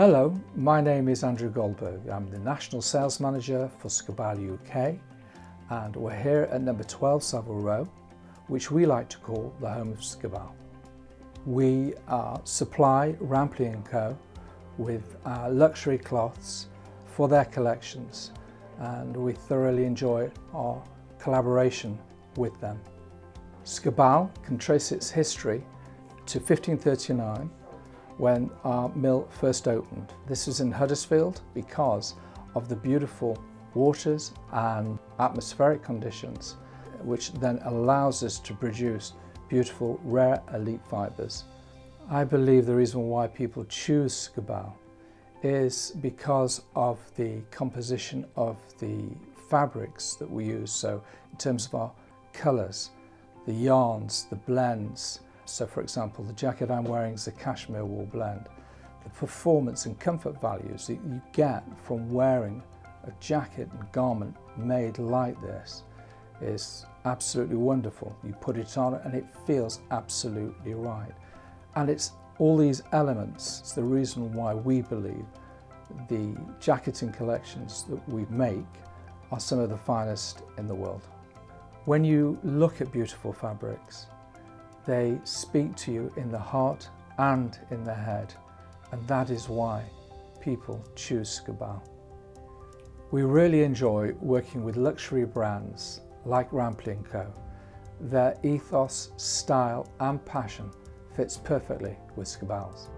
Hello, my name is Andrew Goldberg. I'm the National Sales Manager for Scabal UK and we're here at number 12 Savile Row, which we like to call the home of Scabal. We uh, supply Rampley & Co with uh, luxury cloths for their collections and we thoroughly enjoy our collaboration with them. Scabal can trace its history to 1539 when our mill first opened. This was in Huddersfield because of the beautiful waters and atmospheric conditions which then allows us to produce beautiful rare elite fibres. I believe the reason why people choose Scabal is because of the composition of the fabrics that we use. So in terms of our colours, the yarns, the blends, so for example, the jacket I'm wearing is a cashmere wool blend. The performance and comfort values that you get from wearing a jacket and garment made like this is absolutely wonderful. You put it on and it feels absolutely right. And it's all these elements, it's the reason why we believe the jacketing collections that we make are some of the finest in the world. When you look at beautiful fabrics, they speak to you in the heart and in the head, and that is why people choose Scabal. We really enjoy working with luxury brands like Rampley & Co. Their ethos, style and passion fits perfectly with Scabal's.